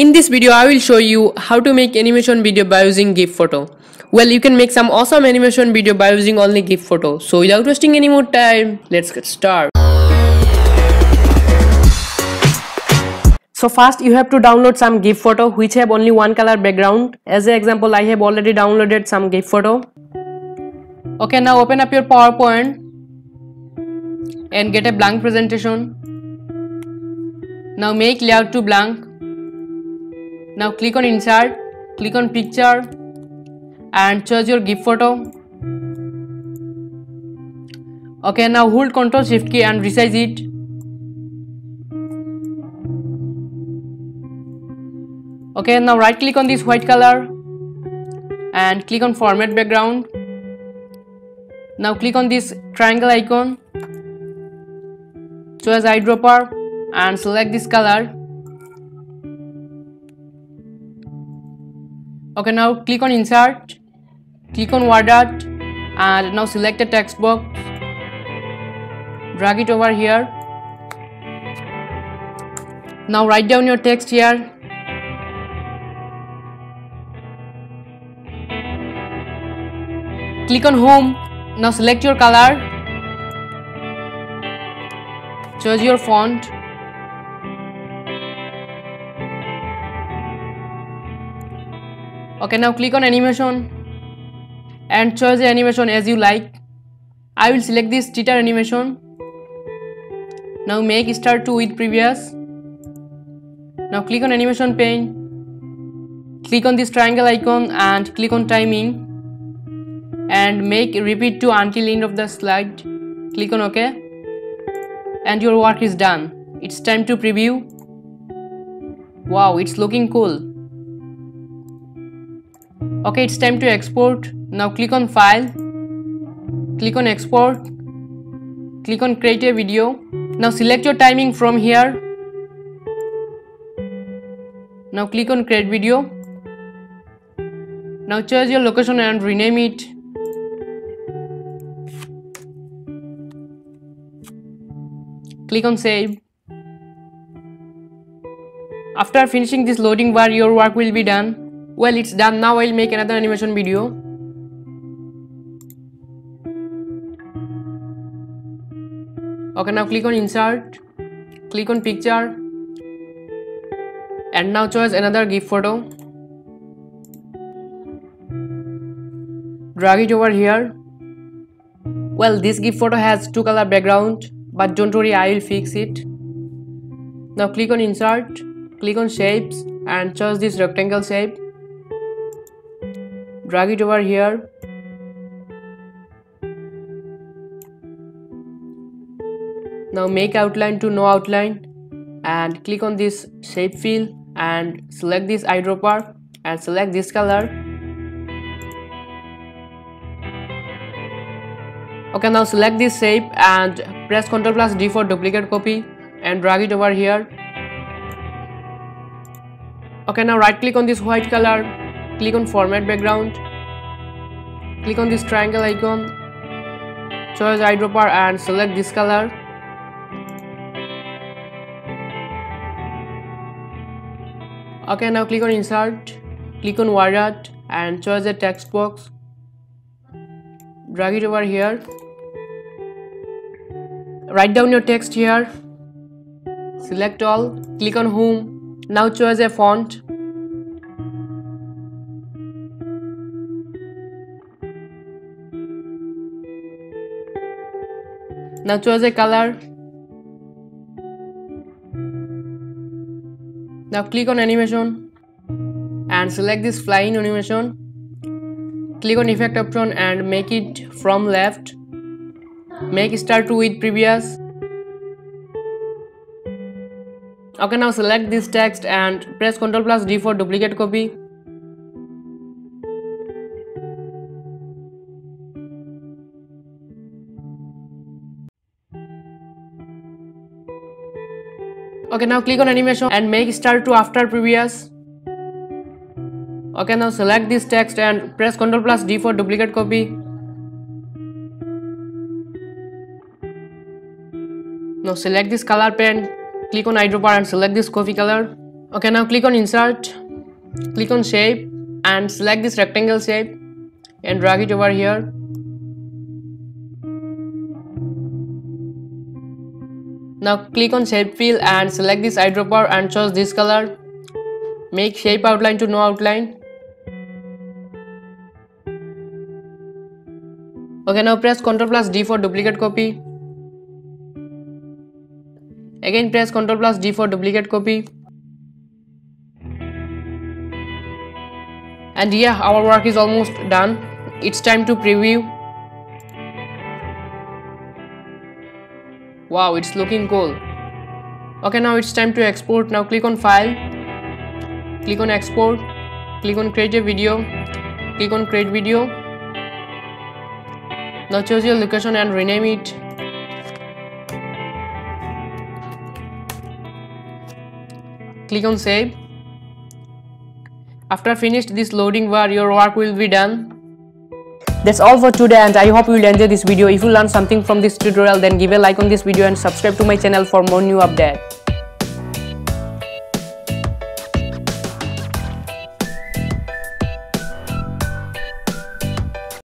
In this video, I will show you how to make animation video by using GIF photo. Well, you can make some awesome animation video by using only GIF photo. So without wasting any more time, let's get started. So first you have to download some GIF photo which have only one color background. As an example, I have already downloaded some GIF photo. Okay, now open up your PowerPoint and get a blank presentation. Now make layout to blank now click on insert, click on picture and choose your GIF photo. Okay, now hold Ctrl Shift key and resize it. Okay, now right click on this white color and click on format background. Now click on this triangle icon, choose eyedropper and select this color okay now click on insert click on word art and now select the text box drag it over here. Now write down your text here. Click on home. Now select your color. Choose your font okay now click on animation and choose the animation as you like. I will select this teeter animation. Now make start to with previous. Now click on animation pane. Click on this triangle icon and click on timing. And make repeat to until end of the slide. Click on ok and your work is done. It's time to preview. Wow it's looking cool okay it's time to export. Now click on file. Click on export. Click on create a video. Now select your timing from here. Now click on create video. Now choose your location and rename it. Click on save. After finishing this loading bar your work will be done well it's done. Now I'll make another animation video. Okay now click on insert. Click on picture. And now choose another GIF photo. Drag it over here. Well this GIF photo has two color background but don't worry I will fix it. Now click on insert. Click on shapes and choose this rectangle shape drag it over here. Now make outline to no outline and click on this shape fill and select this eyedropper and select this color. Okay now select this shape and press ctrl plus d for duplicate copy and drag it over here. Okay now right click on this white color click on format background. Click on this triangle icon. Choose eyedropper and select this color. Okay now click on insert. Click on word art and choose the text box. Drag it over here. Write down your text here. Select all. Click on home. Now choose a font Now choose a color. Now click on animation and select this flying animation. Click on effect option and make it from left. Make start with previous. Okay now select this text and press Ctrl plus D for duplicate copy. Okay now click on animation and make start to after previous. Okay now select this text and press ctrl plus d for duplicate copy. Now select this color pen click on eyedropper and select this coffee color. Okay now click on insert click on shape and select this rectangle shape and drag it over here now click on shape fill and select this eyedropper and choose this color. Make shape outline to no outline. Okay now press ctrl plus d for duplicate copy. Again press ctrl plus d for duplicate copy. And yeah our work is almost done. It's time to preview wow it's looking cool. Okay now it's time to export. Now click on file. Click on export. Click on create a video. Click on create video. Now choose your location and rename it. Click on save. After finished this loading bar, your work will be done. That's all for today and I hope you will enjoy this video. If you learned something from this tutorial then give a like on this video and subscribe to my channel for more new updates.